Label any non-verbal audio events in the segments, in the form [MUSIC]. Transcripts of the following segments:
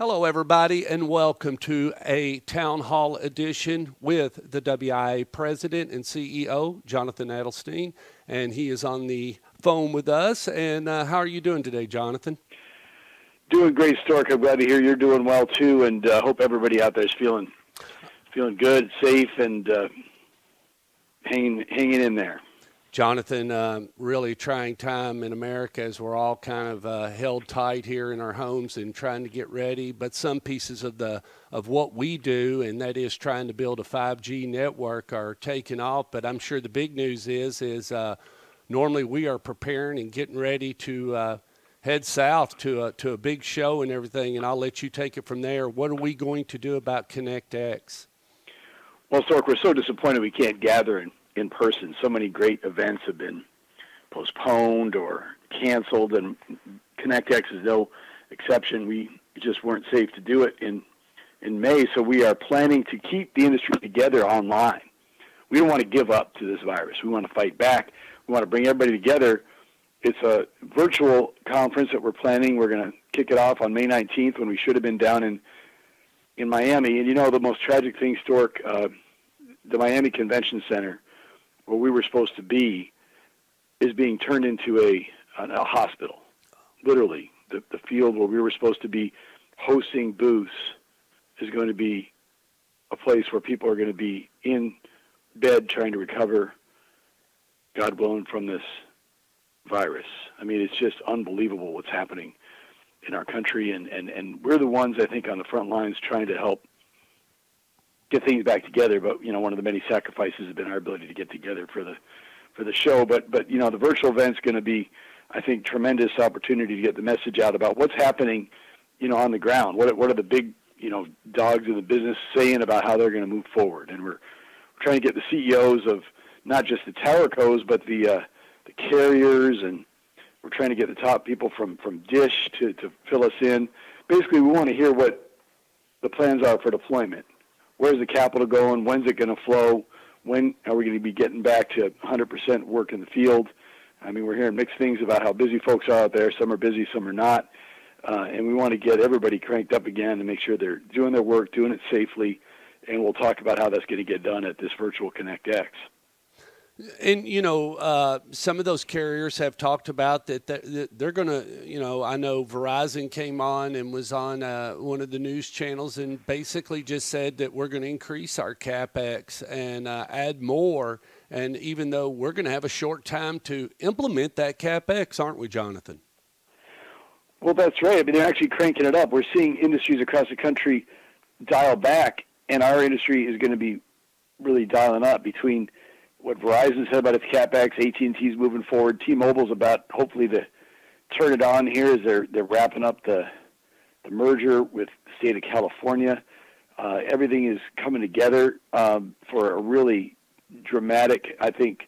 Hello, everybody, and welcome to a town hall edition with the WIA president and CEO, Jonathan Adelstein. And he is on the phone with us. And uh, how are you doing today, Jonathan? Doing great, Stork. I'm glad to hear you're doing well too, and uh, hope everybody out there is feeling feeling good, safe, and uh, hanging hanging in there. Jonathan, uh, really trying time in America as we're all kind of uh, held tight here in our homes and trying to get ready. But some pieces of the of what we do, and that is trying to build a 5G network, are taking off. But I'm sure the big news is is uh, normally we are preparing and getting ready to uh, head south to a to a big show and everything. And I'll let you take it from there. What are we going to do about ConnectX? Well, Stork, we're so disappointed we can't gather and in person. So many great events have been postponed or canceled, and ConnectX is no exception. We just weren't safe to do it in in May, so we are planning to keep the industry together online. We don't want to give up to this virus. We want to fight back. We want to bring everybody together. It's a virtual conference that we're planning. We're going to kick it off on May 19th when we should have been down in in Miami. And you know the most tragic thing, Stork, uh, the Miami Convention Center where we were supposed to be is being turned into a, a, hospital. Literally, the, the field where we were supposed to be hosting booths is going to be a place where people are going to be in bed trying to recover, God willing, from this virus. I mean, it's just unbelievable what's happening in our country, and, and, and we're the ones, I think, on the front lines trying to help get things back together. But you know, one of the many sacrifices has been our ability to get together for the for the show. But but you know, the virtual event's going to be, I think, tremendous opportunity to get the message out about what's happening, you know, on the ground. What what are the big you know dogs in the business saying about how they're going to move forward? And we're, we're trying to get the CEOs of not just the tower cos, but the uh, the carriers and we're trying to get the top people from from Dish to to fill us in. Basically, we want to hear what the plans are for deployment where's the capital going? When's it going to flow? When are we going to be getting back to 100% work in the field? I mean, we're hearing mixed things about how busy folks are out there. Some are busy, some are not. Uh, and we want to get everybody cranked up again and make sure they're doing their work, doing it safely. And we'll talk about how that's going to get done at this virtual ConnectX. And you know, uh, some of those carriers have talked about that they're going to. You know, I know Verizon came on and was on uh, one of the news channels and basically just said that we're going to increase our capex and uh, add more. And even though we're going to have a short time to implement that capex, aren't we, Jonathan? Well, that's right. I mean, they're actually cranking it up. We're seeing industries across the country dial back, and our industry is going to be really dialing up between what Verizon said about its capex. AT&T's moving forward. T-Mobile's about hopefully to turn it on here as they're they're wrapping up the the merger with the state of California. Uh, everything is coming together um, for a really dramatic, I think,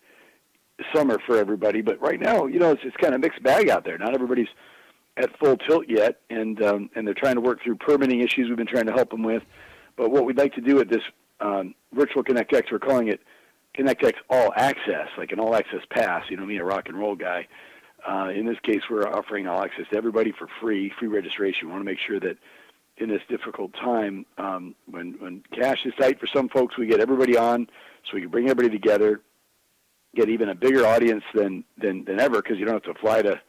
summer for everybody. But right now, you know, it's it's kind of mixed bag out there. Not everybody's at full tilt yet, and um, and they're trying to work through permitting issues. We've been trying to help them with. But what we'd like to do at this um, virtual ConnectX, we're calling it ConnectX All Access, like an All Access Pass. You know me, a rock and roll guy. Uh, in this case, we're offering all access to everybody for free, free registration. We want to make sure that in this difficult time, um, when when cash is tight for some folks, we get everybody on, so we can bring everybody together, get even a bigger audience than than than ever, because you don't have to fly to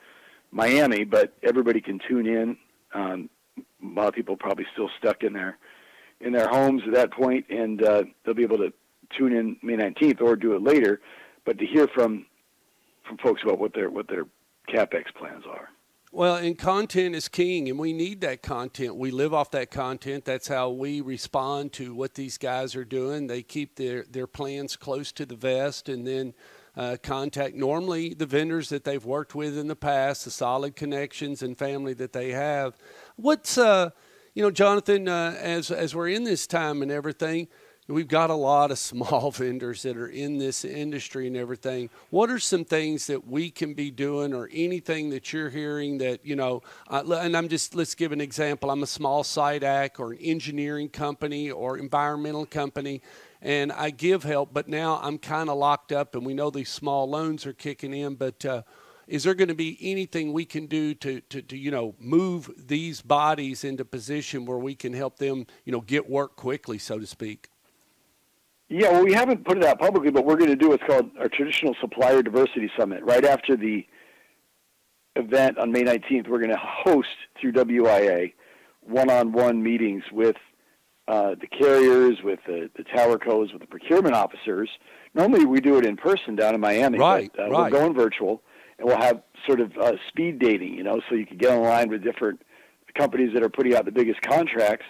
Miami, but everybody can tune in. Um, a lot of people probably still stuck in their in their homes at that point, and uh, they'll be able to tune in May 19th or do it later, but to hear from from folks about what their what their capex plans are. Well, and content is king, and we need that content. We live off that content. That's how we respond to what these guys are doing. They keep their, their plans close to the vest and then uh, contact normally the vendors that they've worked with in the past, the solid connections and family that they have. What's, uh, you know, Jonathan, uh, as, as we're in this time and everything, we've got a lot of small [LAUGHS] vendors that are in this industry and everything. What are some things that we can be doing, or anything that you're hearing that you know? Uh, and I'm just let's give an example. I'm a small site act or an engineering company or environmental company, and I give help, but now I'm kind of locked up, and we know these small loans are kicking in, but. Uh, is there going to be anything we can do to, to, to, you know move these bodies into position where we can help them you know get work quickly so to speak yeah well we haven't put it out publicly but we're going to do what's called our traditional supplier diversity summit right after the event on may 19th we're going to host through wia one-on-one meetings with uh, the carriers with the, the tower cos with the procurement officers normally we do it in person down in miami right, but uh, right. we're going virtual and we'll have sort of uh, speed dating, you know, so you can get online with different companies that are putting out the biggest contracts.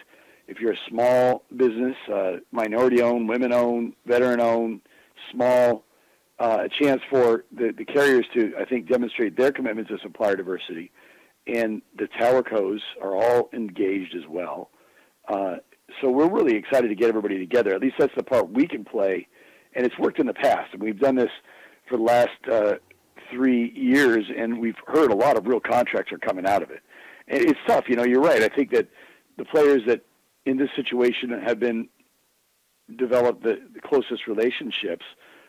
If you're a small business, uh, minority-owned, women-owned, veteran-owned, small, uh, a chance for the, the carriers to, I think, demonstrate their commitment to supplier diversity. And the tower towercos are all engaged as well. Uh, so we're really excited to get everybody together. At least that's the part we can play. And it's worked in the past. And we've done this for the last uh, three years, and we've heard a lot of real contracts are coming out of it. And it's tough, you know. You're right. I think that the players that in this situation that have been developed the, the closest relationships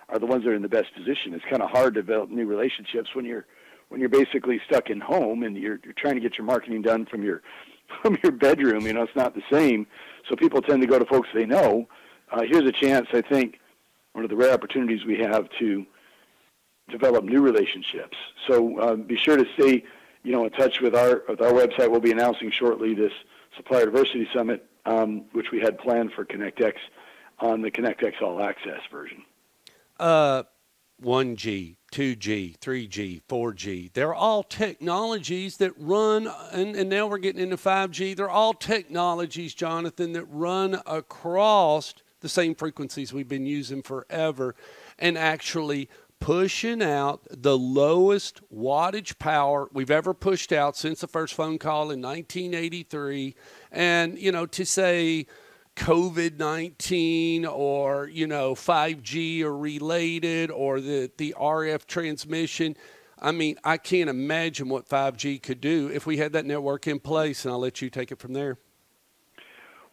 are the ones that are in the best position. It's kind of hard to develop new relationships when you're when you're basically stuck in home and you're, you're trying to get your marketing done from your [LAUGHS] from your bedroom. You know, it's not the same. So people tend to go to folks they know. Uh, here's a chance, I think, one of the rare opportunities we have to develop new relationships. So uh, be sure to stay, you know, in touch with our with our website. We'll be announcing shortly this supplier diversity summit, um, which we had planned for ConnectX on the ConnectX All Access version. Uh, 1G, 2G, 3G, 4G. They're all technologies that run, and, and now we're getting into 5G. They're all technologies, Jonathan, that run across the same frequencies we've been using forever and actually pushing out the lowest wattage power we've ever pushed out since the first phone call in 1983. And, you know, to say COVID 19 or, you know, 5G or related or the, the RF transmission. I mean, I can't imagine what 5G could do if we had that network in place, and I'll let you take it from there.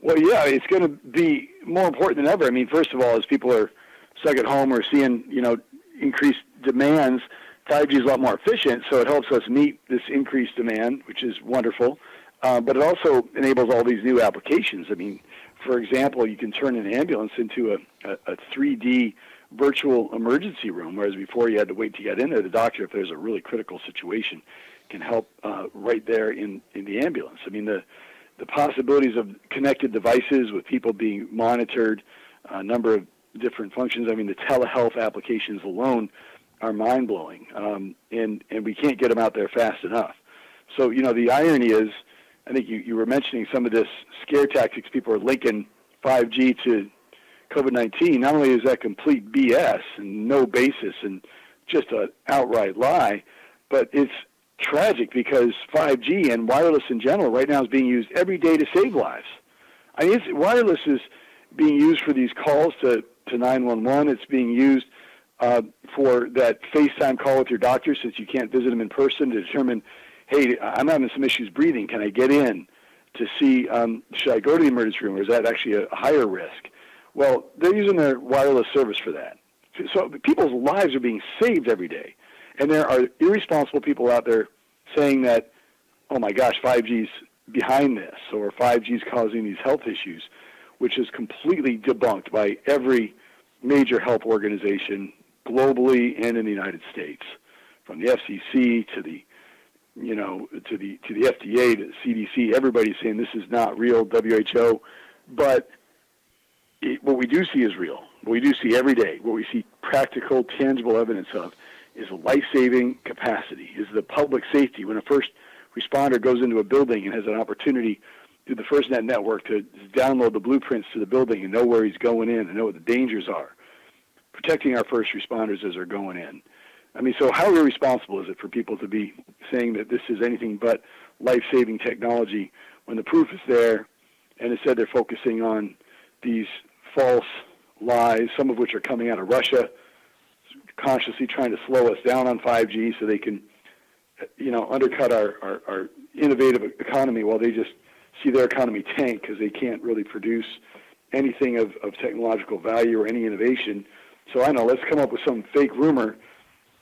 Well, yeah, it's going to be more important than ever. I mean, first of all, as people are stuck at home or seeing, you know, increased demands, 5G is a lot more efficient, so it helps us meet this increased demand, which is wonderful. Uh, but it also enables all these new applications. I mean, for example, you can turn an ambulance into a, a, a 3D virtual emergency room, whereas before you had to wait to get in there. The doctor, if there's a really critical situation, can help uh, right there in, in the ambulance. I mean, the the possibilities of connected devices with people being monitored, a number of different functions. I mean, the telehealth applications alone are mind blowing, um, and and we can't get them out there fast enough. So you know, the irony is, I think you, you were mentioning some of this scare tactics. People are linking 5G to COVID-19. Not only is that complete BS and no basis and just an outright lie, but it's tragic because 5G and wireless in general right now is being used every day to save lives. I mean, wireless is being used for these calls to to 911. It's being used uh, for that FaceTime call with your doctor since you can't visit them in person to determine, hey, I'm having some issues breathing. Can I get in to see, um, should I go to the emergency room or is that actually a higher risk? Well, they're using their wireless service for that. So people's lives are being saved every day. And there are irresponsible people out there saying that, oh my gosh, 5G's behind this or 5G's causing these health issues which is completely debunked by every major health organization globally and in the United States, from the FCC to the you know to the to the FDA to the CDC. Everybody's saying this is not real. WHO, but it, what we do see is real. What we do see every day, what we see practical, tangible evidence of, is life-saving capacity. Is the public safety when a first responder goes into a building and has an opportunity through the FirstNet network to download the blueprints to the building and know where he's going in and know what the dangers are. Protecting our first responders as they're going in. I mean, so how irresponsible is it for people to be saying that this is anything but life-saving technology when the proof is there, and instead they're focusing on these false lies, some of which are coming out of Russia, consciously trying to slow us down on 5G so they can, you know, undercut our, our, our innovative economy while they just see their economy tank because they can't really produce anything of, of technological value or any innovation. So I know, let's come up with some fake rumor,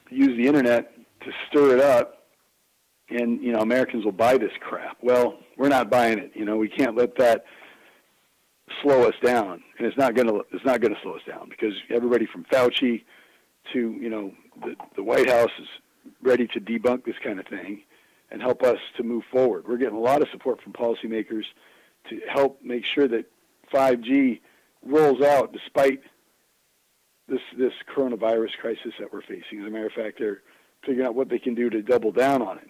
use the internet to stir it up, and you know Americans will buy this crap. Well, we're not buying it. You know, we can't let that slow us down, and it's not gonna it's not gonna slow us down because everybody from Fauci to you know the the White House is ready to debunk this kind of thing and help us to move forward. We're getting a lot of support from policymakers to help make sure that 5G rolls out despite this this coronavirus crisis that we're facing. As a matter of fact, they're figuring out what they can do to double down on it.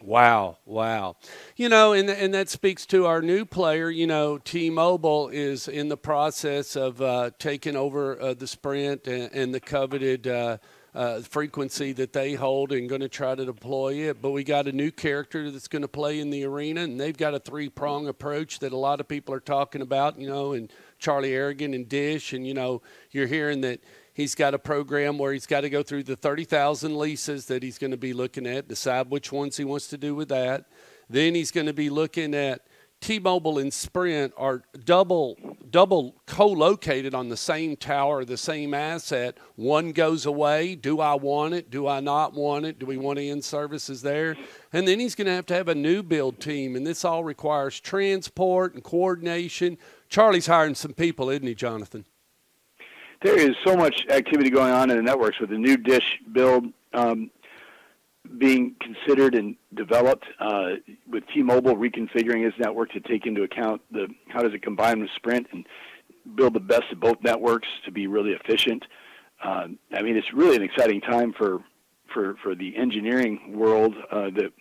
Wow, wow. You know, and and that speaks to our new player. You know, T-Mobile is in the process of uh, taking over uh, the Sprint and, and the coveted. Uh, uh, frequency that they hold and going to try to deploy it. But we got a new character that's going to play in the arena, and they've got a three prong approach that a lot of people are talking about, you know, and Charlie Ergen and Dish. And, you know, you're hearing that he's got a program where he's got to go through the 30,000 leases that he's going to be looking at, decide which ones he wants to do with that. Then he's going to be looking at T-Mobile and Sprint are double double co-located on the same tower, the same asset. One goes away. Do I want it? Do I not want it? Do we want to end services there? And then he's going to have to have a new build team, and this all requires transport and coordination. Charlie's hiring some people, isn't he, Jonathan? There is so much activity going on in the networks with the new dish build. Um, being considered and developed uh, with T-Mobile reconfiguring its network to take into account the how does it combine with Sprint and build the best of both networks to be really efficient. Uh, I mean, it's really an exciting time for for for the engineering world uh, that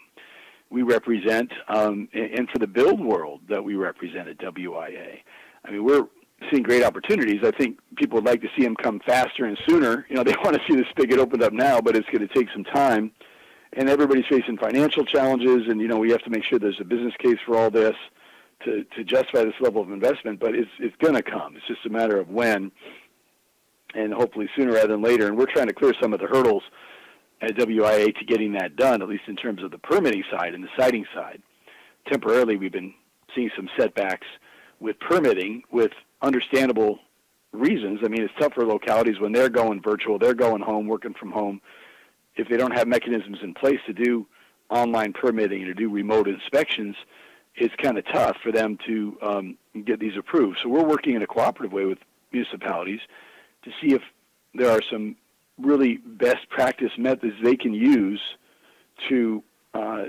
we represent, um, and, and for the build world that we represent at WIA. I mean, we're seeing great opportunities. I think people would like to see them come faster and sooner. You know, they [LAUGHS] want to see the spigot opened up now, but it's going to take some time and everybody's facing financial challenges, and you know we have to make sure there's a business case for all this to to justify this level of investment. But it's it's going to come. It's just a matter of when, and hopefully sooner rather than later. And we're trying to clear some of the hurdles at WIA to getting that done, at least in terms of the permitting side and the siting side. Temporarily, we've been seeing some setbacks with permitting, with understandable reasons. I mean, it's tough for localities when they're going virtual, they're going home, working from home if they don't have mechanisms in place to do online permitting or do remote inspections, it's kind of tough for them to um, get these approved. So we're working in a cooperative way with municipalities to see if there are some really best practice methods they can use to uh,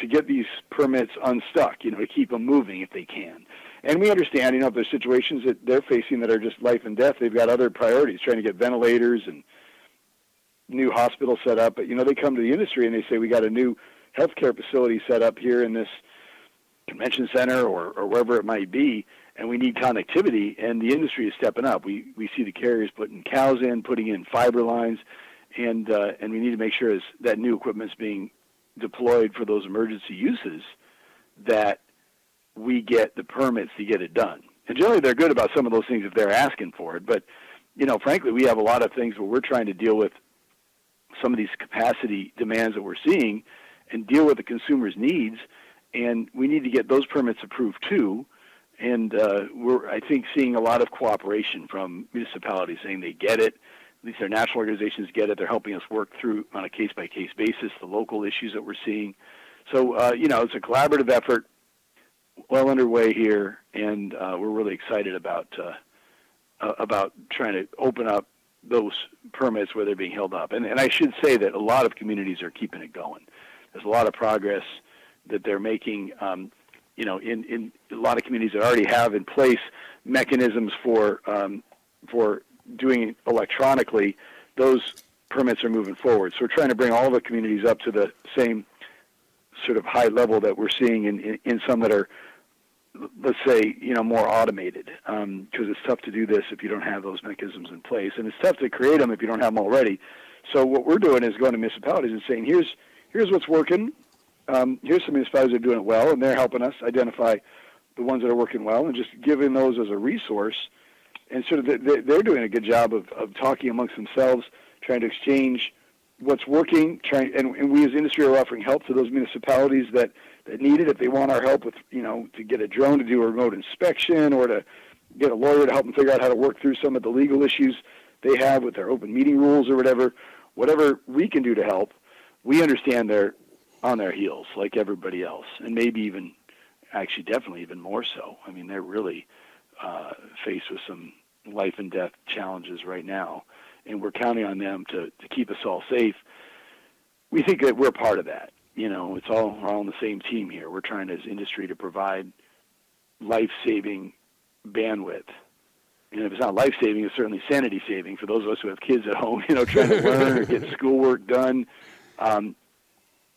to get these permits unstuck. You know, to keep them moving if they can. And we understand, you know, there's situations that they're facing that are just life and death, they've got other priorities, trying to get ventilators and new hospital set up, but you know they come to the industry and they say we got a new healthcare facility set up here in this convention center or, or wherever it might be, and we need connectivity. And the industry is stepping up. We we see the carriers putting cows in, putting in fiber lines, and uh, and we need to make sure as that new equipment is being deployed for those emergency uses that we get the permits to get it done. And generally, they're good about some of those things if they're asking for it. But you know, frankly, we have a lot of things where we're trying to deal with some of these capacity demands that we're seeing and deal with the consumer's needs. And we need to get those permits approved too. And uh, we're, I think, seeing a lot of cooperation from municipalities saying they get it. At least their national organizations get it. They're helping us work through on a case by case basis the local issues that we're seeing. So, uh, you know, it's a collaborative effort well underway here, and uh, we're really excited about uh, about trying to open up those permits where they're being held up. And, and I should say that a lot of communities are keeping it going. There's a lot of progress that they're making. Um, you know, in, in a lot of communities that already have in place mechanisms for um, for doing it electronically, those permits are moving forward. So we're trying to bring all the communities up to the same sort of high level that we're seeing in, in, in some that are let's say, you know, more automated because um, it's tough to do this if you don't have those mechanisms in place, and it's tough to create them if you don't have them already. So what we're doing is going to municipalities and saying, here's here's what's working. Um, here's some municipalities that are doing it well, and they're helping us identify the ones that are working well, and just giving those as a resource. And sort of they're doing a good job of, of talking amongst themselves, trying to exchange what's working, trying, and, and we as industry are offering help to those municipalities that that need it. If they want our help with, you know, to get a drone to do a remote inspection or to get a lawyer to help them figure out how to work through some of the legal issues they have with their open meeting rules or whatever, whatever we can do to help, we understand they're on their heels like everybody else, and maybe even, actually, definitely even more so. I mean, they're really uh, faced with some life and death challenges right now, and we're counting on them to to keep us all safe. We think that we're part of that. You know, it's all we're all on the same team here. We're trying as industry to provide life-saving bandwidth. And if it's not life-saving, it's certainly sanity-saving for those of us who have kids at home. [LAUGHS] You know, trying to learn or get [LAUGHS] schoolwork done. Um,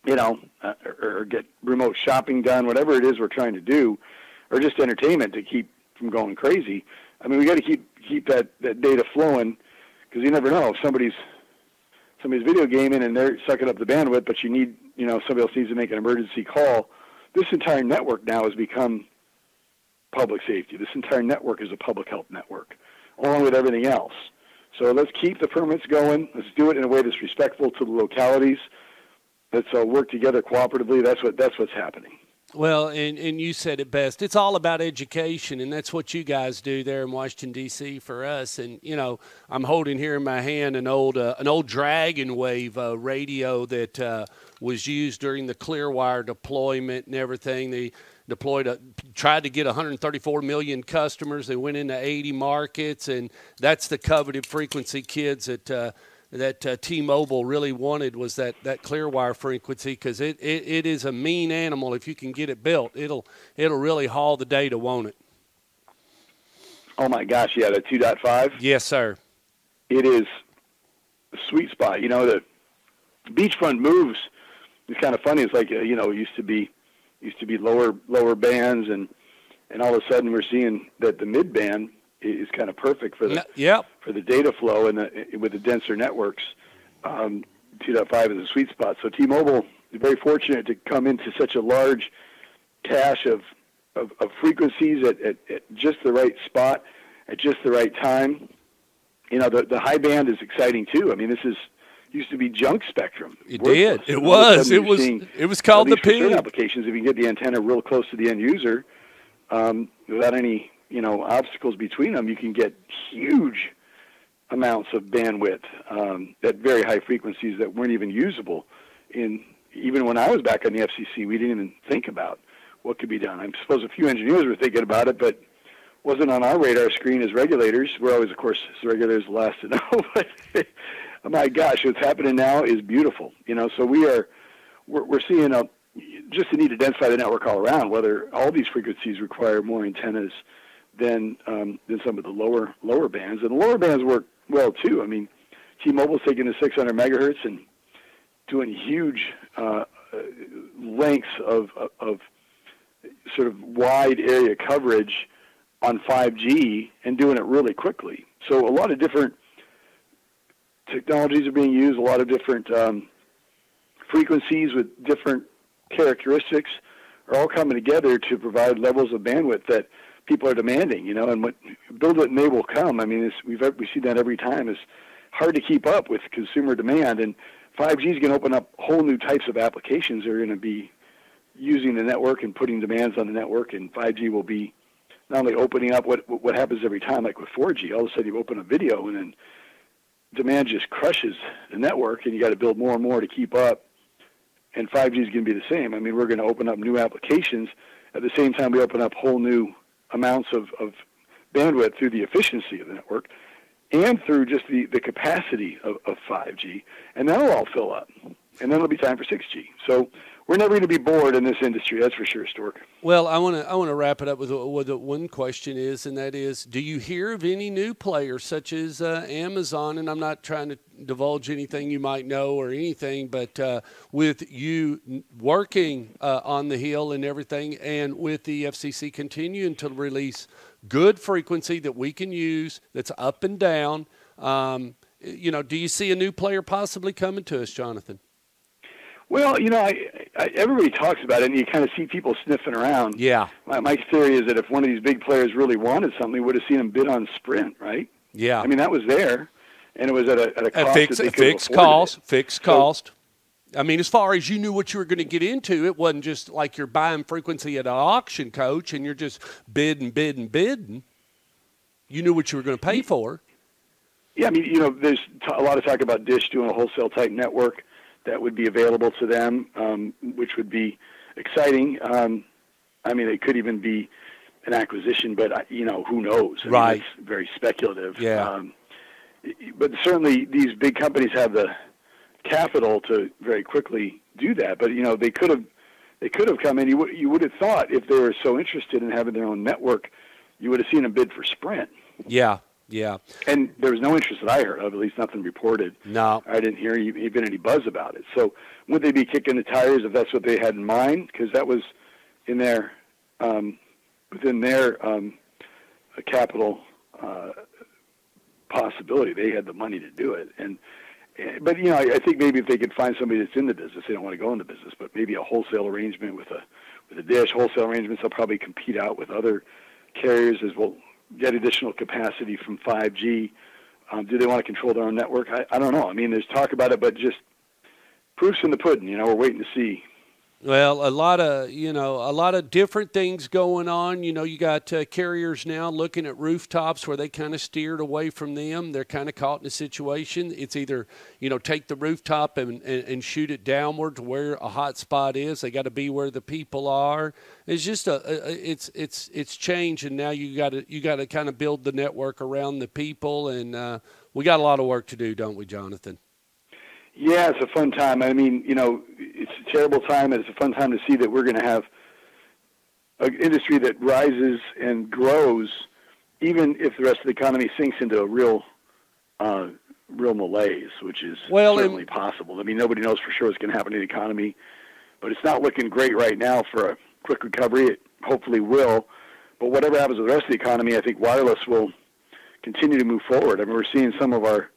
you know, uh, or, or get remote shopping done, whatever it is we're trying to do, or just entertainment to keep from going crazy. I mean, we got to keep keep that that data flowing because you never know if somebody's somebody's video gaming and they're sucking up the bandwidth, but you need you know somebody else needs to make an emergency call. This entire network now has become public safety. This entire network is a public health network, along with everything else. So let's keep the permits going. Let's do it in a way that's respectful to the localities. Let's uh, work together cooperatively. That's what that's what's happening. Well, and, and you said it best. It's all about education, and that's what you guys do there in Washington D.C. for us. And you know, I'm holding here in my hand an old uh, an old DragonWave uh, radio that uh, was used during the Clearwire deployment and everything. They deployed a, tried to get 134 million customers. They went into 80 markets, and that's the coveted frequency kids that uh, that uh, T-Mobile really wanted was that that Clearwire frequency because it, it, it is a mean animal. If you can get it built, it'll it'll really haul the data, won't it? Oh my gosh, yeah, the 2.5. Yes, sir. It is a sweet spot. You know, the beachfront moves. It's kind of funny. It's like uh, you know, it used to be used to be lower lower bands, and and all of a sudden we're seeing that the mid band is kind of perfect for the yep. for the data flow and the, with the denser networks. Um, 2.5 is a sweet spot. So T-Mobile is very fortunate to come into such a large cache of of, of frequencies at, at, at just the right spot at just the right time. You know, the the high band is exciting too. I mean, this is used to be junk spectrum. It did. It was. It was. It was called the pin. Applications. If you can get the antenna real close to the end user, um, without any you know obstacles between them, you can get huge amounts of bandwidth um, at very high frequencies that weren't even usable. In even when I was back on the FCC, we didn't even think about what could be done. I suppose a few engineers were thinking about it, but wasn't on our radar screen as regulators. We're always, of course, as regulators, last to know. [LAUGHS] but [LAUGHS] my gosh, what's happening now is beautiful. You know, so we are we're, we're seeing a just the need to densify the network all around. Whether all these frequencies require more antennas than um, than some of the lower lower bands, and the lower bands work well too. I mean, T-Mobile's taking the 600 megahertz and doing huge uh, lengths of, of, sort of wide area coverage on 5G and doing it really quickly. So a lot of different technologies are being used, a lot of different um, frequencies with different characteristics are all coming together to provide levels of bandwidth that people are demanding, you know, and what build it and they will come. I mean, we've we see that every time. It's hard to keep up with consumer demand, and 5G is going to open up whole new types of applications that are going to be using the network and putting demands on the network, and 5G will be not only opening up what what happens every time, like with 4G. All of a sudden, you open a video, and then demand just crushes the network, and you got to build more and more to keep up. And 5G is going to be the same. I mean, we're going to open up new applications at the same time we open up whole new amounts of, of bandwidth through the efficiency of the network and through just the, the capacity of, of 5G. And that'll all fill up. And then it'll be time for 6G. So we're never going to be bored in this industry, that's for sure, Stork. Well, I want to I want to wrap it up with what one question is, and that is, do you hear of any new players such as uh, Amazon? And I'm not trying to divulge anything you might know or anything, but uh, with you working uh, on the Hill and everything, and with the FCC continuing to release good frequency that we can use that's up and down. Um, you know, do you see a new player possibly coming to us, Jonathan? Well, you know, I, I, everybody talks about it, and you kind of see people sniffing around. Yeah. My, my theory is that if one of these big players really wanted something, we would have seen them bid on Sprint, right? Yeah. I mean, that was there, and it was at a, at a cost a fixed, that fixed cost. It. Fixed so, cost. I mean, as far as you knew what you were going to get into, it wasn't just like you're buying frequency at an auction coach and you're just bidding, bidding, bidding. You knew what you were going to pay for. Yeah, I mean, you know, there's a lot of talk about Dish doing a wholesale type network that would be available to them, um, which would be exciting. Um, I mean, it could even be an acquisition, but uh, you know, who knows? I right. Mean, it's very speculative. Yeah. Um, but certainly, these big companies have the capital to very quickly do that. But you know, they could have they could have come in. You would you would have thought if they were so interested in having their own network, you would have seen a bid for Sprint. Yeah, yeah. And there was no interest that I heard of, at least nothing reported. No. I didn't hear even any buzz about it. So would they be kicking the tires if that's what they had in mind? Because that was in their um, within their um, capital uh, possibility. They had the money to do it, and but you know, I, I think maybe if they could find somebody that's in the business, they don't want to go in the business, but maybe a wholesale arrangement with a with a dish wholesale arrangements, they'll probably compete out with other carriers as well, get additional capacity from 5G. Um, do they want to control their own network? I, I don't know. I mean, there's talk about it, but just proofs in the pudding. You know, we're waiting to see well, a lot of you know a lot of different things going on. You know, you got uh, carriers now looking at rooftops where they kind of steered away from them. They're kind of caught in a situation. It's either you know take the rooftop and, and, and shoot it downward to where a hot spot is. They got to be where the people are. It's just a, a it's it's it's changed, and now you got to you got to kind of build the network around the people, and uh, we got a lot of work to do, don't we, Jonathan? Yeah, it's a fun time. I mean, you know, it's a terrible time, and it's a fun time to see that we're going to have an industry that rises and grows, even if the rest of the economy sinks into a real, uh, real malaise, which is well, certainly possible. I mean, nobody knows for sure what's going to happen to the economy, but it's not looking great right now for a quick recovery. It hopefully will, but whatever happens with the rest of the economy, I think wireless will continue to move forward. I mean, we're seeing some of our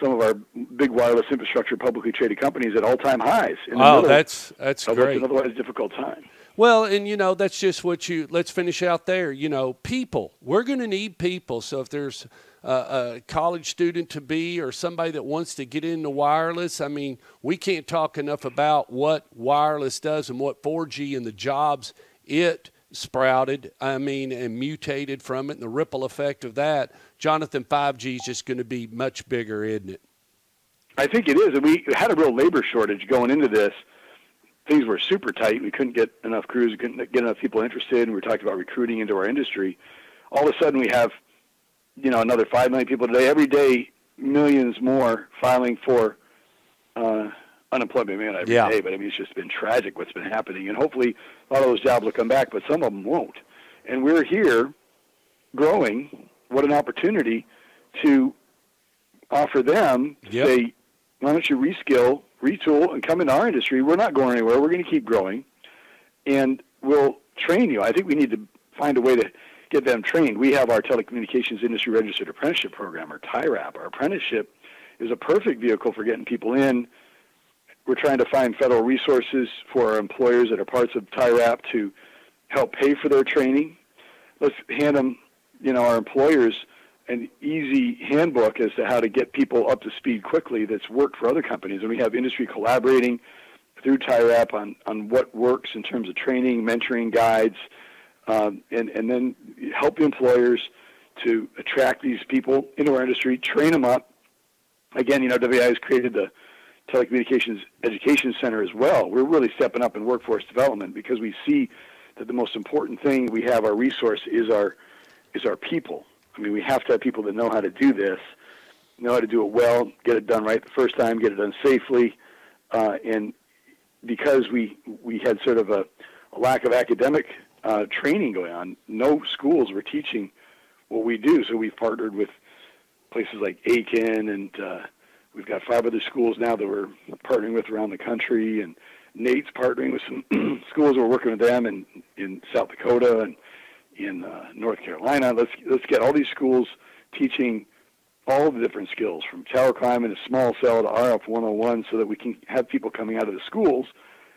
some of our big wireless infrastructure publicly traded companies at all time highs. In oh, that's that's of great. An otherwise difficult time. Well, and you know that's just what you. Let's finish out there. You know, people. We're going to need people. So if there's a, a college student to be or somebody that wants to get into wireless, I mean, we can't talk enough about what wireless does and what 4G and the jobs it sprouted, I mean, and mutated from it, and the ripple effect of that, Jonathan, 5G is just going to be much bigger, isn't it? I think it is. And we had a real labor shortage going into this. Things were super tight. We couldn't get enough crews. We couldn't get enough people interested. And we were talking about recruiting into our industry. All of a sudden, we have, you know, another five million people today. Every day, millions more filing for uh, unemployment man every yeah. day, but I mean it's just been tragic what's been happening, and hopefully a lot of those jobs will come back, but some of them won't. And we're here, growing. What an opportunity to offer them to yep. say, why don't you reskill, retool, and come into our industry? We're not going anywhere. We're going to keep growing, and we'll train you. I think we need to find a way to get them trained. We have our telecommunications industry registered apprenticeship program, or TIRAP. Our apprenticeship is a perfect vehicle for getting people in we're trying to find federal resources for our employers that are parts of TIRAP to help pay for their training. Let's hand them, you know, our employers an easy handbook as to how to get people up to speed quickly that's worked for other companies. And we have industry collaborating through TIRAP on, on what works in terms of training, mentoring, guides, um, and, and then help employers to attract these people into our industry, train them up. Again, you know, WI has created the Telecommunications Education Center as well. We're really stepping up in workforce development because we see that the most important thing we have our resource is our is our people. I mean, we have to have people that know how to do this, know how to do it well, get it done right the first time, get it done safely, uh, and because we we had sort of a, a lack of academic uh, training going on, no schools were teaching what we do. So we've partnered with places like Aiken and uh, We've got five other schools now that we're partnering with around the country, and NATE's partnering with some [CLEARS THROAT] schools. We're working with them in in South Dakota and in uh, North Carolina. Let's let's get all these schools teaching all the different skills from tower climbing to small cell to RF 101, so that we can have people coming out of the schools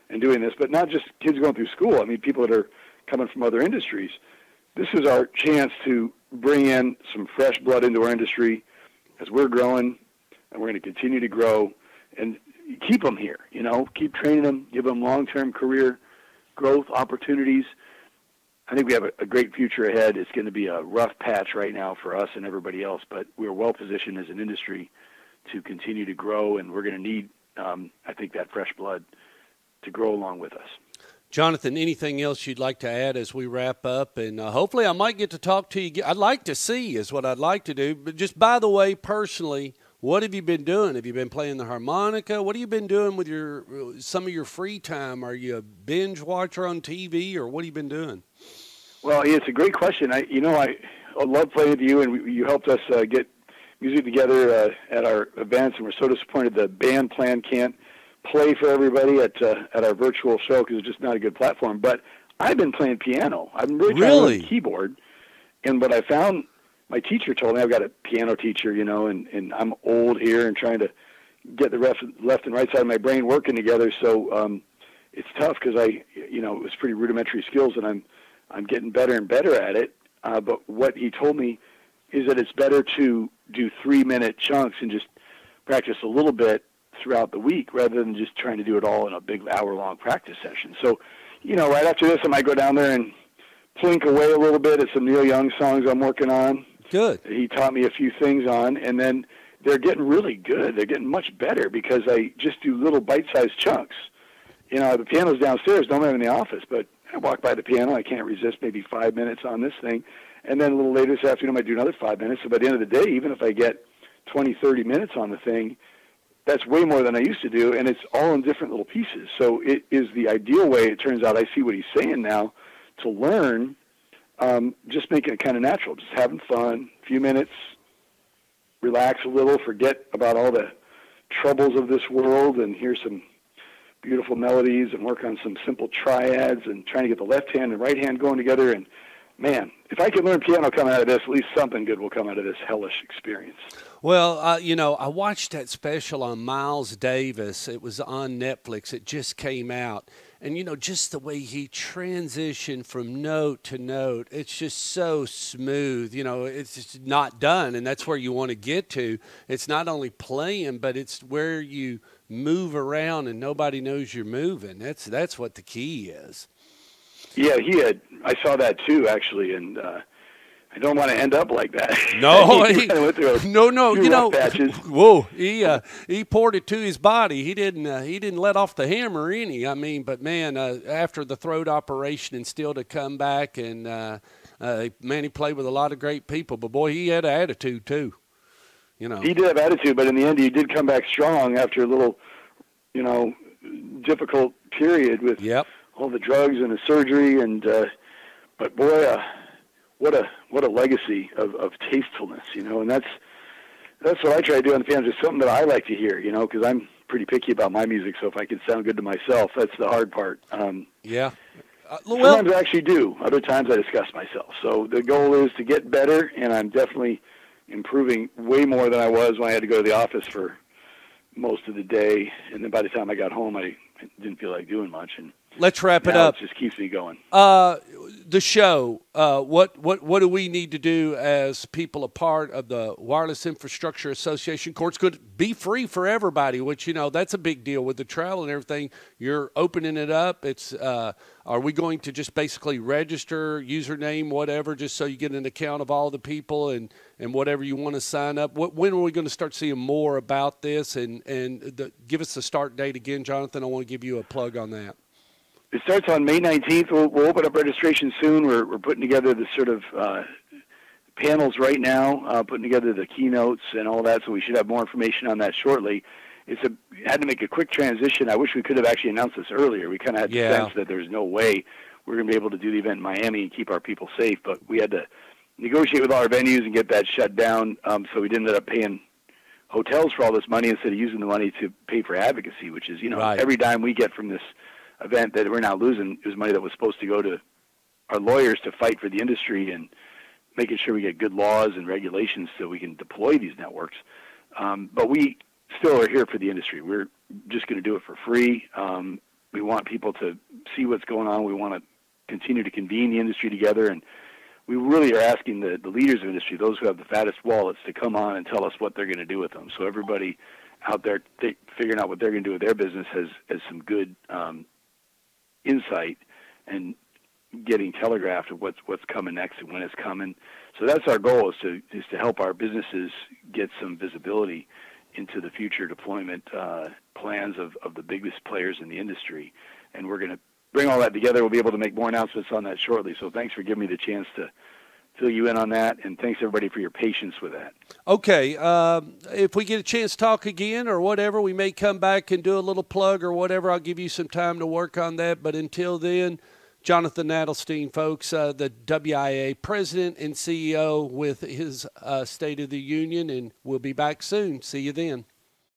and doing this, but not just kids going through school. I mean, people that are coming from other industries. This is our chance to bring in some fresh blood into our industry as we're growing and we're going to continue to grow and keep them here. You know, keep training them, give them long-term career growth opportunities. I think we have a, a great future ahead. It's going to be a rough patch right now for us and everybody else, but we're well positioned as an industry to continue to grow, and we're going to need um, I think that fresh blood to grow along with us. Jonathan, anything else you'd like to add as we wrap up? And uh, hopefully, I might get to talk to you. I'd like to see is what I'd like to do. But just by the way, personally, what have you been doing? Have you been playing the harmonica? What have you been doing with your some of your free time? Are you a binge watcher on TV, or what have you been doing? Well, it's a great question. I, you know, I, I love playing with you, and we, you helped us uh, get music together uh, at our events, and we're so disappointed the band plan can't play for everybody at uh, at our virtual show because it's just not a good platform. But I've been playing piano. I've been really trying to learn keyboard, and what I found, my teacher told me I've got a piano teacher, you know, and and I'm old here and trying to get the left left and right side of my brain working together. So um, it's tough because I, you know, it was pretty rudimentary skills, and I'm I'm getting better and better at it. Uh, but what he told me is that it's better to do three minute chunks and just practice a little bit throughout the week rather than just trying to do it all in a big hour long practice session. So, you know, right after this, I might go down there and plink away a little bit at some Neil Young songs I'm working on. Good. He taught me a few things on, and then they're getting really good. They're getting much better because I just do little bite sized chunks. You know, the piano's downstairs, don't have it in the office, but I walk by the piano. I can't resist maybe five minutes on this thing. And then a little later this afternoon, I do another five minutes. So by the end of the day, even if I get 20, 30 minutes on the thing, that's way more than I used to do, and it's all in different little pieces. So it is the ideal way. It turns out I see what he's saying now to learn, um, just making it kind of natural, just having fun, a few minutes, relax a little, forget about all the troubles of this world, and hear some beautiful melodies, and work on some simple triads, and trying to get the left hand and right hand going together. And man, if I can learn piano coming out of this, at least something good will come out of this hellish experience. Well, uh, you know, I watched that special on Miles Davis. It was on Netflix. It just came out. And, you know, just the way he transitioned from note to note, it's just so smooth. You know, it's just not done. And that's where you want to get to. It's not only playing, but it's where you move around and nobody knows you're moving. That's, that's what the key is. Yeah, he had. I saw that too, actually, and uh, I don't want to end up like that. [LAUGHS] [LAUGHS] No, he, he, no, no. You know, patches. whoa, he uh, he poured it to his body. He didn't uh, he didn't let off the hammer any. I mean, but man, uh, after the throat operation and still to come back and uh, uh, man, he played with a lot of great people. But boy, he had an attitude too. You know, he did have attitude, but in the end, he did come back strong after a little, you know, difficult period with yep all the drugs and the surgery and uh, but boy uh, what a what a legacy of, of tastefulness you know and that's that's what I try to do on the piano just something that I like to hear you know because I'm pretty picky about my music so if I can sound good to myself that's the hard part. Um, yeah. Uh, well, sometimes I actually do. Other times I discuss myself. So the goal is to get better and I'm definitely improving way more than I was when I had to go to the office for most of the day. And then by the time I got home I didn't feel like doing much and let's wrap it now up. It just keeps me going. Uh, the show. Uh, what what what do we need to do as people a part of the Wireless Infrastructure Association? Courts could be free for everybody, which you know that's a big deal with the travel and everything. You're opening it up. It's uh, are we going to just basically register username whatever just so you get an account of all the people and and whatever you want to sign up? What, when are we going to start seeing more about this? And and the, give us the start date again, Jonathan. I want to give you a plug on that. It starts on May 19th. We'll, we'll open up registration soon. We're, we're putting together the sort of uh, panels right now, uh, putting together the keynotes and all that. So we should have more information on that shortly. It's a had to make a quick transition. I wish we could have actually announced this earlier. We kind of had the sense that there's no way we're going to be able to do the event in Miami and keep our people safe, but we had to negotiate with all our venues and get that shut down. Um, so we ended up paying hotels for all this money instead of using the money to pay for advocacy, which is you know right. every dime we get from this event that we're now losing is money that was supposed to go to our lawyers to fight for the industry and making sure we get good laws and regulations so we can deploy these networks. Um, but we still are here for the industry. We're just going to do it for free. Um, we want people to see what's going on. We want to continue to convene the industry together, and we really are asking the, the leaders of industry, those who have the fattest wallets, to come on and tell us what they're going to do with them. So everybody out there th- figuring out what they're going to do with their business has has some good um, insight and getting telegraphed of what's what's coming next and when it's coming. So that's our goal is to is to help our businesses get some visibility into the future deployment uh, plans of, of the biggest players in the industry. And we're going to bring all that together. We'll be able to make more announcements on that shortly. So thanks for giving me the chance to fill you in on that, and thanks everybody for your patience with that. Okay, uh, if we get a chance to talk again or whatever, we may come back and do a little plug or whatever. I'll give you some time to work on that. But until then, Jonathan Adelstein, folks, uh, the WIA president and CEO with his uh, State of the Union, and we'll be back soon. See you then.